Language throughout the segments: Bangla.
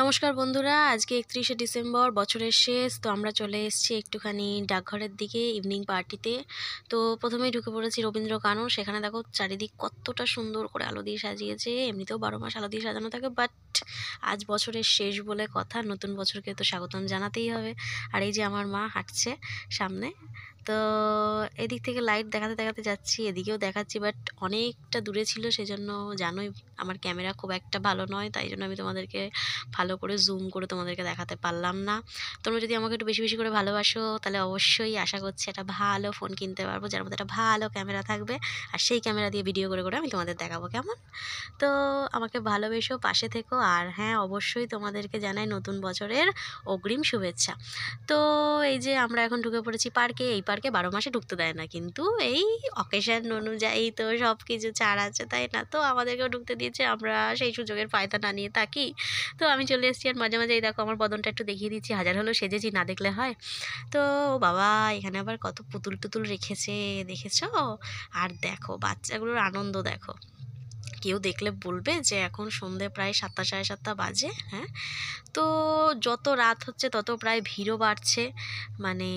নমস্কার বন্ধুরা, আজকে একত্রিশে ডিসেম্বর, বছরের শেষ, তো আমরা চলে এসেছি একটুখানি ডাকঘরের দিকে ইভিনিং পার্টিতে তো প্রথমেই ঢুকে পড়েছি রবীন্দ্র কানন সেখানে দেখো চারিদিক কতটা সুন্দর করে আলো দিয়ে সাজিয়েছে, এমনিতেও বারো মাস আলো দিয়ে সাজানো থাকে বাট আজ বছরের শেষ বলে কথা, নতুন বছরকে তো স্বাগতম জানাতেই হবে। আর এই যে আমার মা হাঁটছে সামনে তো এদিক থেকে লাইট দেখাতে দেখাতে যাচ্ছি, এদিকেও দেখাচ্ছি বাট অনেকটা দূরে ছিল, সেজন্য জানোই আমার ক্যামেরা খুব একটা ভালো নয়, তাই জন্য আমি তোমাদেরকে ভালো করে জুম করে তোমাদেরকে দেখাতে পারলাম না। তোমরা যদি আমাকে একটু বেশি বেশি করে ভালোবাসো, তাহলে অবশ্যই আশা করছি একটা ভালো ফোন কিনতে পারব, যার মধ্যে একটা ভালো ক্যামেরা থাকবে, আর সেই ক্যামেরা দিয়ে ভিডিও করে করে আমি তোমাদের দেখাবো কেমন? তো আমাকে ভালোবেসো, পাশে থেকো, আর হ্যাঁ অবশ্যই তোমাদেরকে জানাই নতুন বছরের অগ্রিম শুভেচ্ছা। তো এই যে আমরা এখন ঢুকে পড়েছি পার্কে এই পার্কে বারো মাসে ঢুকতে দেয় না। কিন্তু এই অকেশন অনুযায়ী তো সব কিছু ছাড় আছে, তাই না? তো আমাদেরকেও ঢুকতে দিয়েছে, আমরা সেই সুযোগের ফায়দা না নিয়ে থাকি। তো আমি চলে এসেছি আর মাঝে মাঝে এই দেখো আমার বদনটা একটু দেখিয়ে দিচ্ছি, হাজার হলো সেজেছি না দেখলে হয়। তো বাবা, এখানে আবার কত পুতুল টুতুল রেখেছে, দেখেছ? আর দেখো, বাচ্চাগুলোর আনন্দ দেখো। কেউ দেখলে বলবে যে এখন সন্ধে প্রায় সাতটা, সাড়ে সাতটা বাজে হ্যাঁ? তো যত রাত হচ্ছে তত প্রায় ভিড়ও বাড়ছে। মানে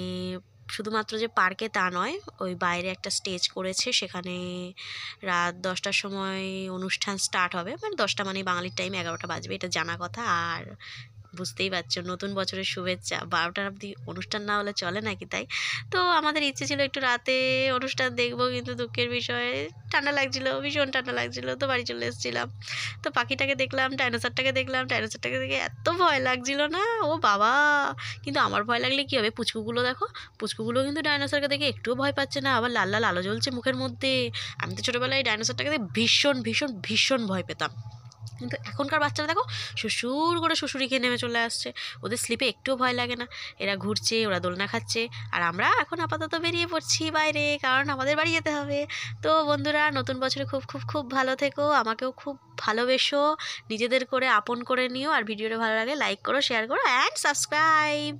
শুধুমাত্র যে পার্কে তা নয়, ওই বাইরে একটা স্টেজ করেছে, সেখানে রাত দশটার সময় অনুষ্ঠান স্টার্ট হবে। মানে দশটা মানে বাঙালির টাইম এগারোটা বাজবে, এটা জানা কথা। আর বুঝতেই পারছ, নতুন বছরের শুভেচ্ছা। বারোটার অবধি অনুষ্ঠান না হলে চলে নাকি তাই? তো আমাদের ইচ্ছে ছিল একটু রাতে অনুষ্ঠান দেখব, কিন্তু দুঃখের বিষয়ে, ঠান্ডা লাগছিল, ভীষণ ঠান্ডা লাগছিল, তো বাড়ি চলে এসেছিলাম। তো পাখিটাকে দেখলাম, ডাইনোসরটাকে দেখলাম, ডাইনোসরটাকে দেখে এত ভয় লাগছিল না, ও বাবা! কিন্তু আমার ভয় লাগলে কী হবে? পুচকুগুলো দেখো, পুচকুগুলো কিন্তু ডাইনোসরকে দেখে একটুও ভয় পাচ্ছে না, আবার লাল লাল আলো জ্বলছে মুখের মধ্যে। আমি তো ছোটোবেলায় ডাইনোসরটাকে দেখে ভীষণ ভীষণ ভীষণ ভয় পেতাম। কিন্তু এখনকার বাচ্চারা দেখো শ্বশুর করে শ্বশুরি খেয়ে নেমে চলে আসছে। ওদের স্লিপে একটুও ভয় লাগে না। এরা ঘুরছে, ওরা দোলনা খাচ্ছে। আর আমরা এখন আপাতত বেরিয়ে পড়ছি বাইরে, কারণ আমাদের বাড়ি যেতে হবে। তো বন্ধুরা, নতুন বছরে খুব খুব খুব ভালো থেকো। আমাকেও খুব ভালোবেসো। নিজেদের করে আপন করে নিও। আর ভিডিওটা ভালো লাগে লাইক করো শেয়ার করো অ্যান্ড সাবস্ক্রাইব